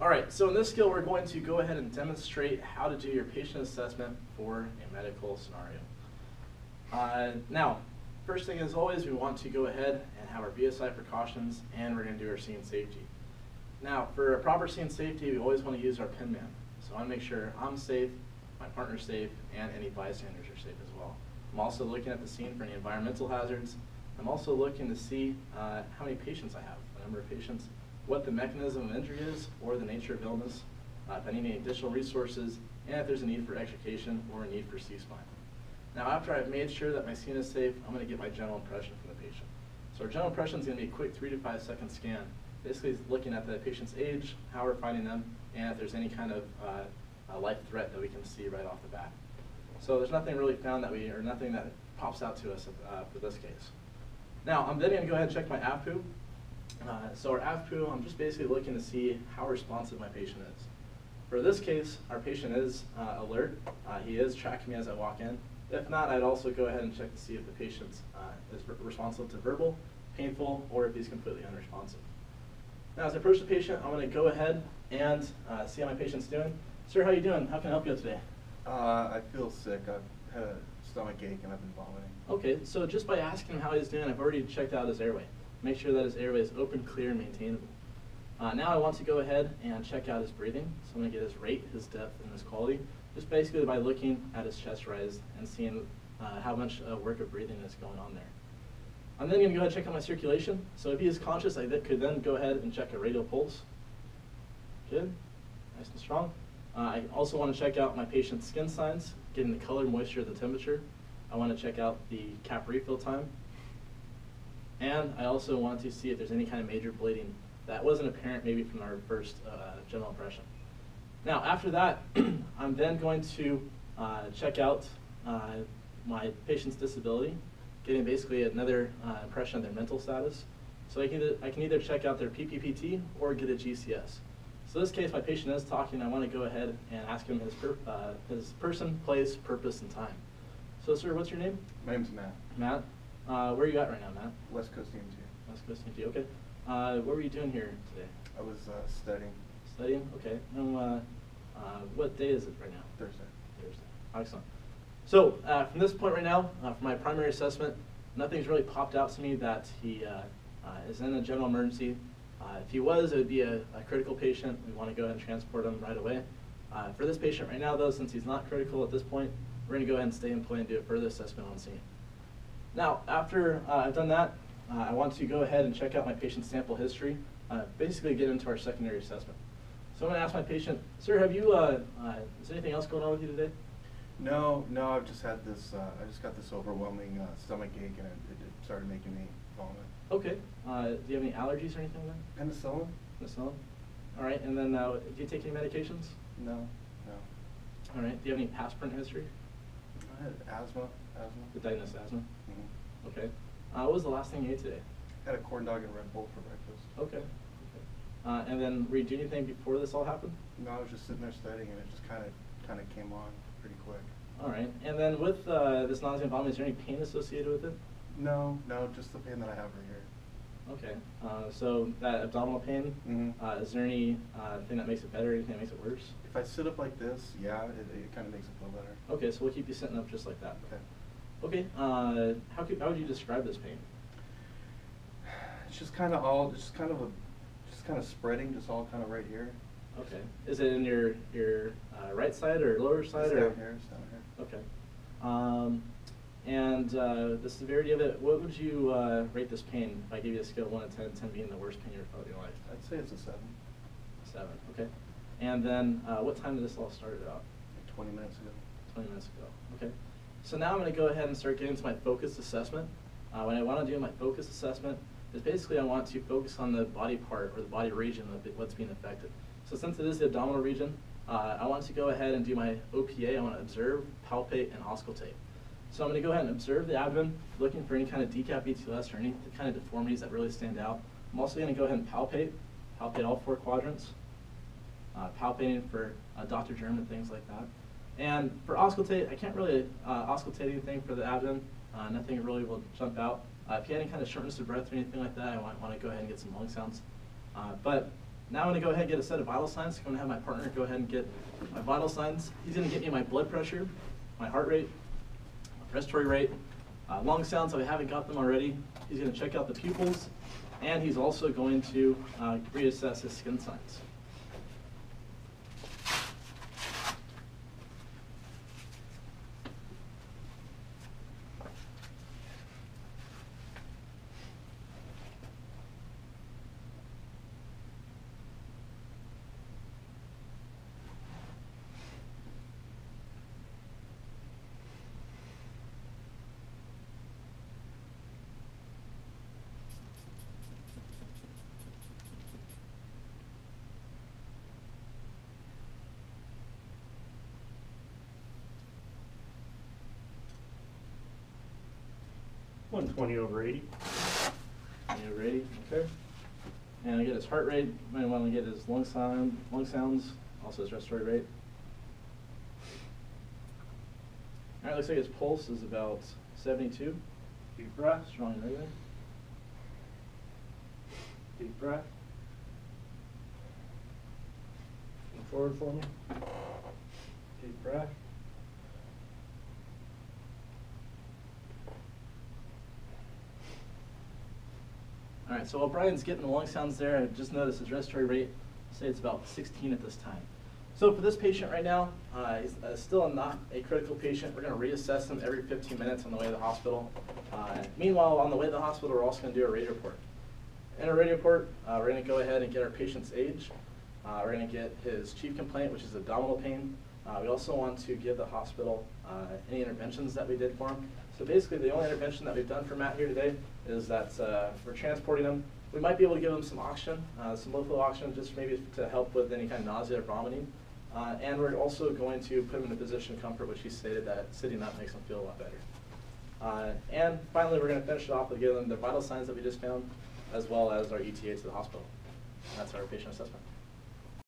All right, so in this skill, we're going to go ahead and demonstrate how to do your patient assessment for a medical scenario. Uh, now, first thing as always, we want to go ahead and have our BSI precautions, and we're going to do our scene safety. Now, for a proper scene safety, we always want to use our pin man. So I want to make sure I'm safe, my partner's safe, and any bystanders are safe as well. I'm also looking at the scene for any environmental hazards. I'm also looking to see uh, how many patients I have, the number of patients, what the mechanism of injury is, or the nature of illness, uh, if I need any additional resources, and if there's a need for extrication or a need for C-spine. Now, after I've made sure that my scene is safe, I'm going to get my general impression from the patient. So our general impression is going to be a quick three to five second scan. Basically, looking at the patient's age, how we're finding them, and if there's any kind of uh, uh, life threat that we can see right off the bat. So there's nothing really found that we, or nothing that pops out to us uh, for this case. Now, I'm then going to go ahead and check my AVPU. Uh, so our AVPU, I'm just basically looking to see how responsive my patient is. For this case, our patient is uh, alert. Uh, he is tracking me as I walk in. If not, I'd also go ahead and check to see if the patient uh, is re responsive to verbal, painful, or if he's completely unresponsive. Now, as I approach the patient, I'm going to go ahead and uh, see how my patient's doing. Sir, how are you doing? How can I help you today? Uh, I feel sick. I've had a stomach ache and I've been vomiting. Okay, so just by asking him how he's doing, I've already checked out his airway. Make sure that his airway is open, clear, and maintainable. Uh, now I want to go ahead and check out his breathing. So I'm going to get his rate, his depth, and his quality, just basically by looking at his chest rise and seeing uh, how much uh, work of breathing is going on there. I'm then going to go ahead and check out my circulation. So if he is conscious, I could then go ahead and check a radial pulse. Good, nice and strong. Uh, I also want to check out my patient's skin signs, getting the color, moisture, the temperature. I want to check out the cap refill time. And I also want to see if there's any kind of major bleeding that wasn't apparent maybe from our first uh, general impression. Now, after that, I'm then going to uh, check out uh, my patient's disability, getting basically another uh, impression of their mental status. So I can, either, I can either check out their PPPT or get a GCS. So in this case, my patient is talking. I want to go ahead and ask him his, per, uh, his person, place, purpose, and time. So, sir, what's your name? My name's Matt. Matt. Uh, where are you at right now, Matt? West Coast EMT. West Coast EMT. Okay. Uh, what were you doing here today? I was uh, studying Studying. Okay. And uh, uh, what day is it right now? Thursday. Thursday. Excellent. So uh, from this point right now, uh, for my primary assessment, nothing's really popped out to me that he uh, uh, is in a general emergency. Uh, if he was, it would be a, a critical patient. We want to go ahead and transport him right away. Uh, for this patient right now, though, since he's not critical at this point, we're going to go ahead and stay in play and do a further assessment on scene. Now, after uh, I've done that, uh, I want to go ahead and check out my patient's sample history, uh, basically get into our secondary assessment. So I'm going to ask my patient, sir, have you, uh, uh, is anything else going on with you today? No, no, I've just had this, uh, I just got this overwhelming uh, stomach ache and it, it started making me vomit. Okay. Uh, do you have any allergies or anything that? Penicillin? Penicillin? All right. And then uh, do you take any medications? No, no. All right. Do you have any past pertinent history? I had asthma, asthma. The diagnosed asthma? Mhm. Okay. Uh, what was the last thing you ate today? I had a corn dog and Red Bull for breakfast. Okay. okay. Uh, and then were you doing anything before this all happened? No, I was just sitting there studying and it just kind of, kind of came on pretty quick. All right. And then with uh, this nausea and vomiting, is there any pain associated with it? No, no, just the pain that I have right here. Okay. Uh, so that abdominal pain, mm-hmm. uh, is there any uh, thing that makes it better, anything that makes it worse? If I sit up like this, yeah, it, it kind of makes it feel better. Okay, so we'll keep you sitting up just like that. Okay. Okay. Uh, how, could, how would you describe this pain? It's just kind of all, just kind of a, just kind of spreading, just all kind of right here. Okay. Is it in your your uh, right side or lower side It's or? down here, it's down here. Okay. Um, and uh, the severity of it, what would you uh, rate this pain if I give you a scale of 1 to 10, 10 being the worst pain you ever felt in your life? I'd say it's a seven, 7, okay. And then uh, what time did this all start out? like twenty minutes ago. 20 minutes ago, okay. So now I'm going to go ahead and start getting to my focused assessment. Uh, what I want to do in my focused assessment is basically I want to focus on the body part or the body region of what's being affected. So since it is the abdominal region, uh, I want to go ahead and do my OPA. I want to observe, palpate, and auscultate. So I'm going to go ahead and observe the abdomen, looking for any kind of DCAP-BTLS or any kind of deformities that really stand out. I'm also going to go ahead and palpate, palpate all four quadrants, uh, palpating for uh, Dr. German, things like that. And for auscultate, I can't really uh, auscultate anything for the abdomen. Uh, nothing really will jump out. Uh, if you had any kind of shortness of breath or anything like that, I might want to go ahead and get some lung sounds. Uh, but Now I'm gonna go ahead and get a set of vital signs. I'm gonna have my partner go ahead and get my vital signs. He's gonna get me my blood pressure, my heart rate, my respiratory rate, uh, lung sounds if I haven't got them already. He's gonna check out the pupils, and he's also going to uh, reassess his skin signs. One twenty over eighty. You ready? Okay. And I get his heart rate. Might want to get his lung sound, lung sounds, also his respiratory rate. All right, looks like his pulse is about 72. Deep breath. Strong and regular. Deep breath. Come forward for me. Deep breath. Right, so while Brian's getting the lung sounds there, I just noticed his respiratory rate, say it's about 16 at this time. So for this patient right now, uh, he's uh, still not a critical patient. We're going to reassess him every 15 minutes on the way to the hospital. Uh, meanwhile, on the way to the hospital, we're also going to do a radio report. In our radio report, uh, we're going to go ahead and get our patient's age. Uh, we're going to get his chief complaint, which is abdominal pain. Uh, we also want to give the hospital uh, any interventions that we did for him. So basically, the only intervention that we've done for Matt here today is that uh, we're transporting him. We might be able to give him some oxygen, uh, some low-flow oxygen, just maybe to help with any kind of nausea or vomiting. Uh, and we're also going to put him in a position of comfort, which he stated that sitting up makes him feel a lot better. Uh, and finally, we're going to finish it off with giving them the vital signs that we just found, as well as our ETA to the hospital. That's our patient assessment.